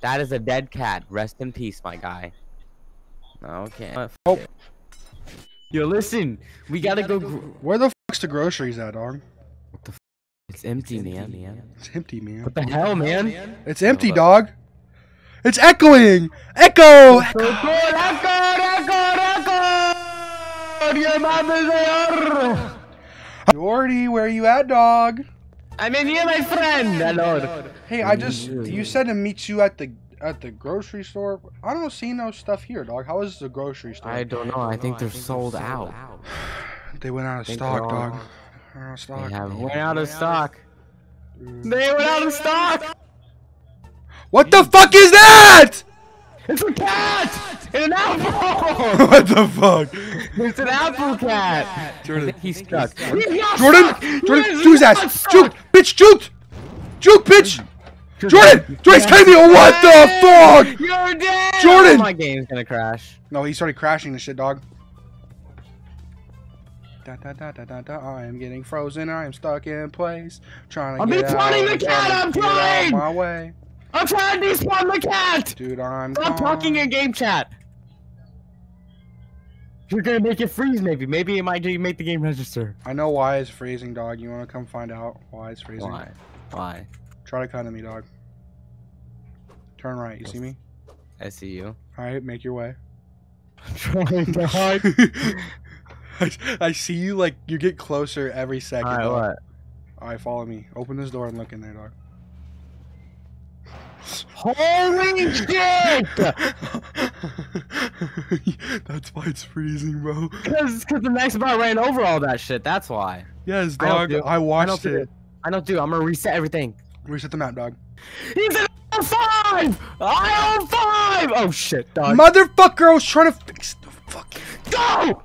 That is a dead cat. Rest in peace, my guy. Okay. Uh, oh. Yo, listen. We gotta go. gr- Where the fuck's the groceries at, dog? It's empty, man. It's empty, man. What the hell, man? It's empty, dog. It's echoing. Echo. Jordy, where you at, dog? I'm in here, my friend. Hello. Hey, I just you said to meet you at the at the grocery store. I don't see no stuff here, dog. How is the grocery store? I don't know. I think they're sold out. They went out of stock, all- dog. They're out of stock. They have went out of stock. They went out of stock. What the fuck is that? It's a cat. It's an apple. what the fuck? It's an apple cat. Jordan. He's stuck. He's not Jordan, stuck. Jordan, He's his ass. stuck. Juke, bitch, juke. Juke, bitch. Jordan, Jordan's killing me. What the fuck? You're dead. Jordan! My game's gonna crash. No, he started crashing the shit, dog. Da, da, da, da, da, da. I am getting frozen. I am stuck in place. Trying to I'm get respawning out. the cat, I'm trying! my way. I'm trying to despawn the cat. Dude, I'm Stop talking in game chat. You're gonna make it freeze, maybe. Maybe it might make the game register. I know why it's freezing, dog. You want to come find out why it's freezing? Why? Why? Try to come to me, dog. Turn right. You see me? I see you. All right, make your way. I'm trying to hide. I, I see you like you get closer every second. Alright, what? Alright, follow me. Open this door and look in there, dog. Holy shit! That's why it's freezing, bro. Because the nextbot ran over all that shit. That's why. Yes, I know, dog. I, know, watched it. I know, dude. I'm gonna reset everything. Reset the map, dog. He's an L five. I own five. Oh shit, dog. Motherfucker, I was trying to fix the fucking. Go!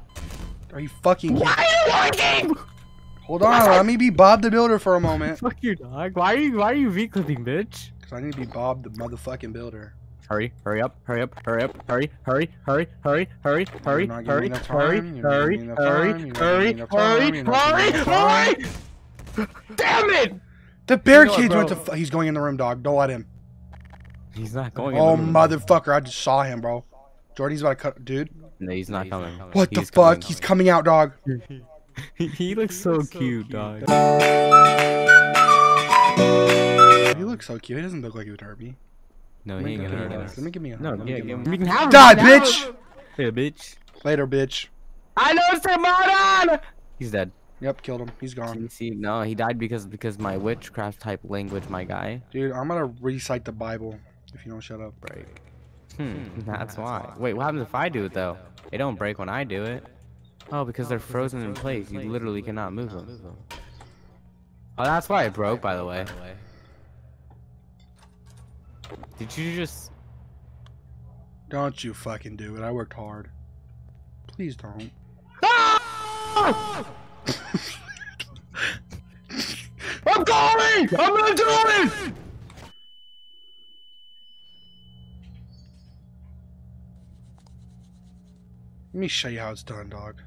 Are you fucking? Why are you working? Hold on, let me be Bob the Builder for a moment. Fuck you, dog. Why are you? Why are you V clipping, bitch? Cause I need to be Bob the motherfucking Builder. Hurry, hurry up, hurry up, hurry up, hurry, hurry, hurry, hurry, hurry, hurry, hurry, hurry, time, you're not hurry, giving me enough hurry, time, you're not hurry, giving me enough time, hurry, hurry, giving me enough hurry! Damn it! The bear You know what, kid went to. He's going in the room, dog. Don't let him. He's not going. Oh motherfucker! I just saw him, bro. Jordy's about to cut, dude. No, he's not coming. What the fuck? He's coming out, dog. He, he looks so cute, dog. He looks so cute. He doesn't look like he would hurt me. No, Let he me ain't give gonna a hurt us. Let me give me a No. Let me yeah, give me a yeah, we can have. Die, we can have bitch! him. Yeah, bitch. Later, bitch. I know it's Samaran! He's dead. Yep, killed him. He's gone. See, see, no, he died because because my witchcraft type language, my guy. Dude, I'm gonna recite the Bible if you don't shut up. Break. Hmm, that's why. Wait, what happens if I do it though? They don't break when I do it. Oh, because they're frozen in place. You literally cannot move them. Oh, that's why it broke, by the way. Did you just? Don't you fucking do it. I worked hard. Please don't. Ah! I'm going! I'm gonna do it! Let me show you how it's done, dog.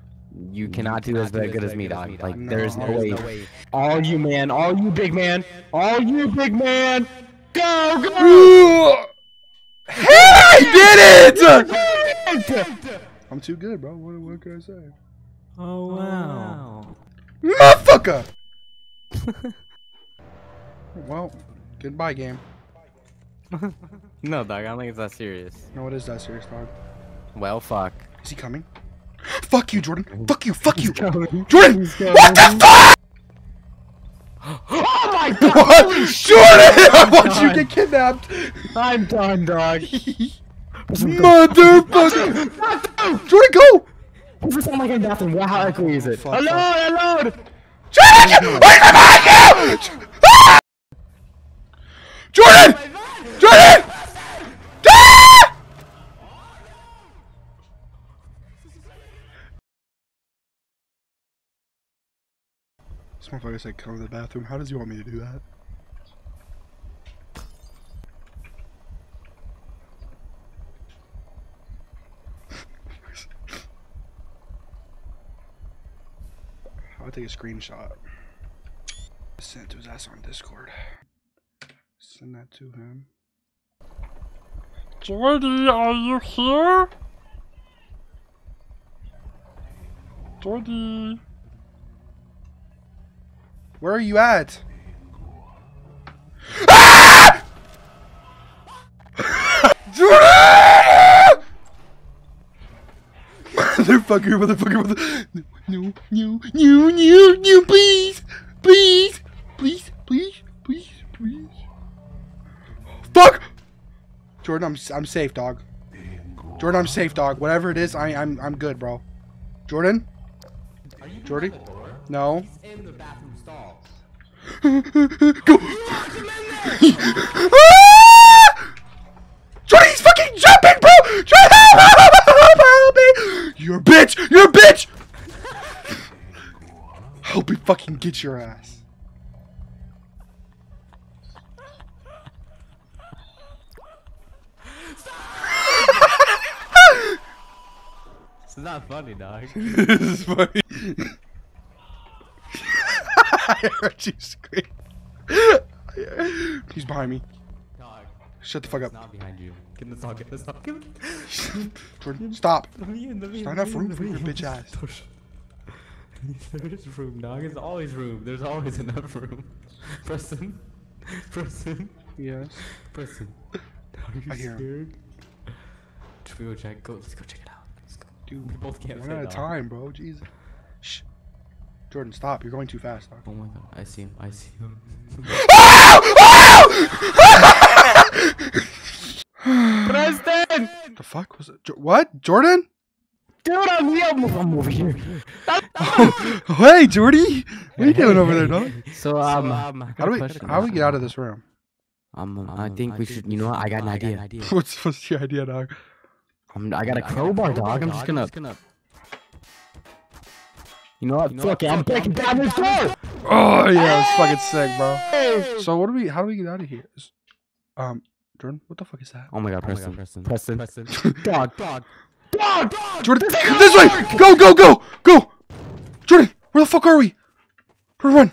You cannot do as good as me, dog. Like, No, there's no there's way. All you, man. All you, big man. All you, big man. Go, go! hey, I did it! I'm too good, bro. What, what can I say? Oh, wow. Oh, Motherfucker! well, goodbye, game. no, dog. I don't think it's that serious. No, it is that serious, dog. Well, fuck. Is he coming? Fuck you, Jordan. Fuck you. Fuck you. Jordan! What the fuck? Oh! What? Jordan! I want you to get kidnapped. I'm done, dog. Motherfucker! Jordan, go! This is sound like a bathroom. Wow, how ugly is it? Fuck, Hello, hello! Jordan! Wait behind you! Ah! Jordan! Jordan! This motherfucker said come to the bathroom. How does he want me to do that? I'll take a screenshot. Send it to his ass on Discord. Send that to him. Jordy, are you here? Jordy. Where are you at? Ah! Motherfucker, motherfucker, motherfucker. No, no, no, no, no, please, please, please, please, please, please. Fuck! Jordan, I'm I'm safe, dog. Jordan, I'm safe, dog. Whatever it is, I I'm I'm good, bro. Jordan? Jordy? No. in the bathroom stall. Go! Ah! He's fucking jumping, bro! Jordan, help me! You're a bitch! You're a bitch! Hope he fucking gets your ass. It's not funny, dog. this is funny. I heard you scream. He's behind me. Dog. Shut the fuck up. not behind you. Get in the stall. Get in the stall. Jordan, stop. Let me in. Let me in. Not enough room for your bitch ass. There is room, dog. There's always room. There's always enough room. Preston. Preston. Yes. Preston. Are you I hear him. scared? Should we go check? Go. Let's go check it out. Let's go. Dude, We both can't one fit, at a dog. time, bro. Jesus. Shh. Jordan, stop. You're going too fast, dog. Oh my god. I see him. I see him. Preston! The fuck was it? Jo- what? Jordan? Dude, I'm here. I'm, I'm over here. hey, Jordy. What are you doing over there, dog? So, um, um How do we how do we get out of this room? Um, I think we should. You know what? I got an idea. What's what's your idea, dog? I'm, I got a crowbar, dog. I'm just gonna. You know what? Fuck it. I'm breaking down this door. Oh yeah, it's fucking sick, bro. So what do we? How do we get out of here? Um, Jordan, what the fuck is that? Oh my god, Preston. Preston. Preston. Preston. dog. Dog. Dog. Dog. Jordan, this way! Go, go, go, go! Jordan, where the fuck are we? Run, run!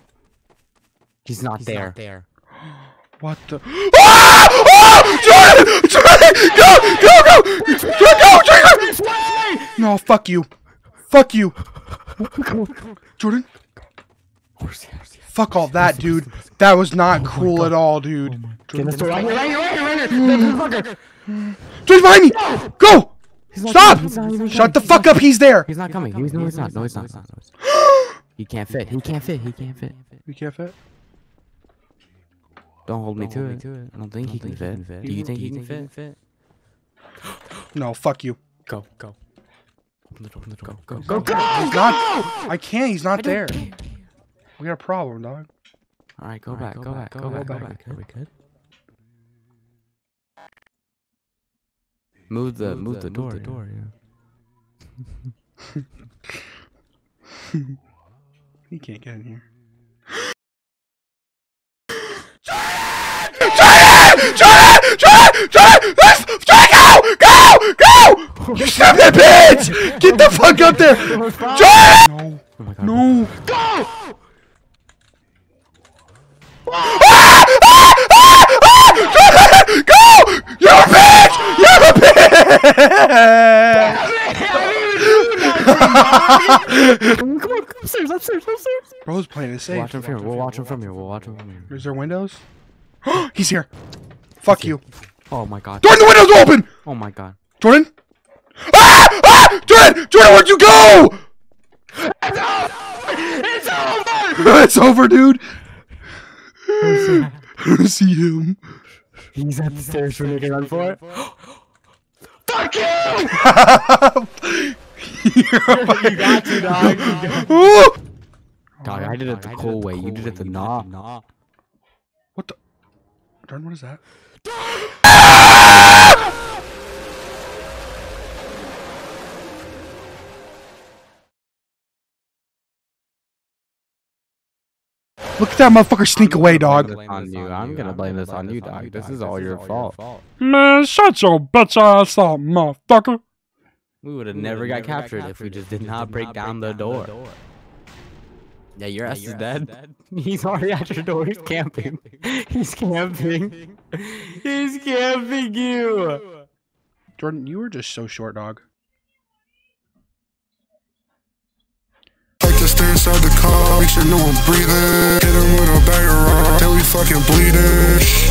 He's not there. Not there. What the? Ah! Ah! Jordan! Jordan! Go! Go! Go! Jordan, go! Jordan! No, fuck you. Fuck you. Jordan, fuck all that, dude. That was not oh cool at all, dude. Oh Jordan, Right here. Right. Right. Right mm. Jordan, behind me! Go! Stop! coming, he's not even Shut the fuck up, he's there! He's not coming. He's no, he's not. No, he's not. No, he's not. He can't fit. He can't fit. He can't fit. You can't fit? Don't hold me to it. I don't think he can fit. Do you think he can fit? No, fuck you. Go. Go. Open the door. Open the door. Go. Go. Go. He's not. I can't, he's not there. We got a problem, dog. All right. Go back. Go back. Go back. Go back. Are we good? Move the move the door. The door. Yeah. He can't get in here. Jordan! Jordan! Jordan! Let's Jordan, go! Go! Go! You stupid bitch! Get the fuck up there! Jordan! Oh my god. No! Go! Jordan, go! You're a bitch! You're a bitch! Come on, upstairs, upstairs, upstairs. Bro's playing it safe. Watch him from here. We'll watch him from here. We'll watch him from here. Is there windows? He's here. Fuck you. Oh my god. Jordan, the window's open! Oh my god. Jordan? Ah! Ah! Jordan! Jordan, where'd you go? It's over! it's over, it's over, dude. I don't see him. He's at the stairs. We're making run for it. Fuck you! you got to, dog. Dog, I did it the cool way. You did it the nah. What the? Jordan, what is that? Look at that motherfucker sneak away, dog. On you. I'm gonna blame this on you, dog. This is all your fault. Man, shut your bitch ass up, motherfucker. We would have never got captured if we just did not break down the door. Yeah, your ass is dead. He's already at your door. He's camping. He's camping. He's camping you. Jordan, you were just so short, dog. Make sure no one's breathing. Hit him with a banger. Till he fucking bleeding.